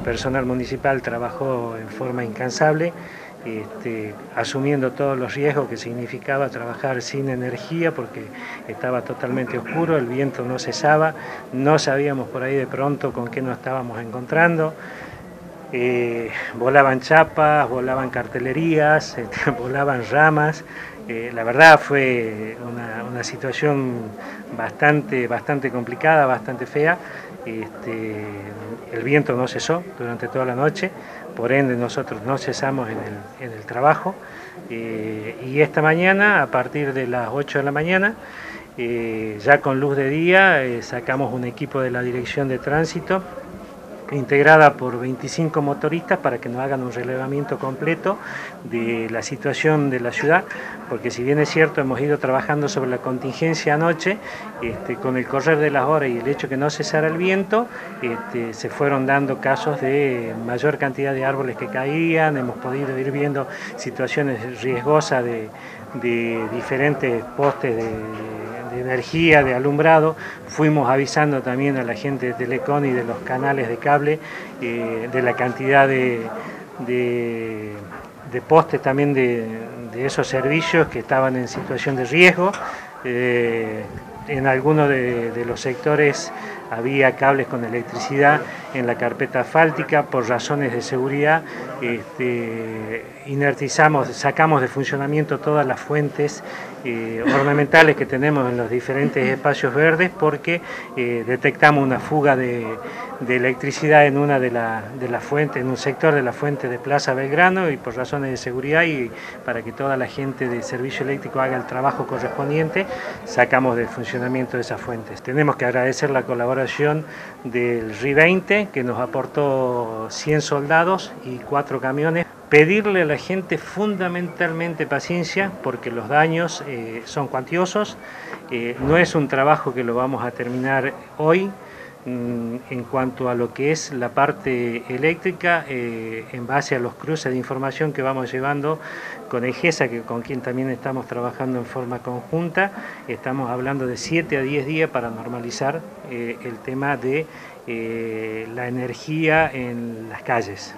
el personal municipal trabajó en forma incansable, este, asumiendo todos los riesgos que significaba trabajar sin energía porque estaba totalmente oscuro, el viento no cesaba, no sabíamos por ahí de pronto con qué nos estábamos encontrando. Eh, volaban chapas, volaban cartelerías, este, volaban ramas. Eh, la verdad fue una, situación bastante, bastante complicada, bastante fea. Este, el viento no cesó durante toda la noche, por ende nosotros no cesamos en el, trabajo. Eh, y esta mañana, a partir de las 8 de la mañana, ya con luz de día, sacamos un equipo de la Dirección de Tránsito integrada por 25 motoristas para que nos hagan un relevamiento completo de la situación de la ciudad, porque si bien es cierto hemos ido trabajando sobre la contingencia anoche, este, con el correr de las horas y el hecho que no cesara el viento, este, se fueron dando casos de mayor cantidad de árboles que caían, hemos podido ir viendo situaciones riesgosas de, diferentes postes de de energía, de alumbrado. Fuimos avisando también a la gente de Telecom y de los canales de cable eh, de la cantidad de, de, postes también de, esos servicios que estaban en situación de riesgo. Eh, en algunos de, los sectores había cables con electricidad en la carpeta fáltica por razones de seguridad. Este, inertizamos, sacamos de funcionamiento todas las fuentes eh, ornamentales que tenemos en los diferentes espacios verdes porque eh, detectamos una fuga de, electricidad en una de, las fuentes, en un sector de la fuente de Plaza Belgrano y por razones de seguridad y para que toda la gente de servicio eléctrico haga el trabajo correspondiente, sacamos de funcionamiento esas fuentes. Tenemos que agradecer la colaboración del RI20 que nos aportó 100 soldados y 4 camiones. Pedirle a la gente fundamentalmente paciencia porque los daños eh, son cuantiosos, eh, no es un trabajo que lo vamos a terminar hoy, en cuanto a lo que es la parte eléctrica, eh, en base a los cruces de información que vamos llevando con EGESA, que con quien también estamos trabajando en forma conjunta, estamos hablando de 7 a 10 días para normalizar el tema de la energía en las calles.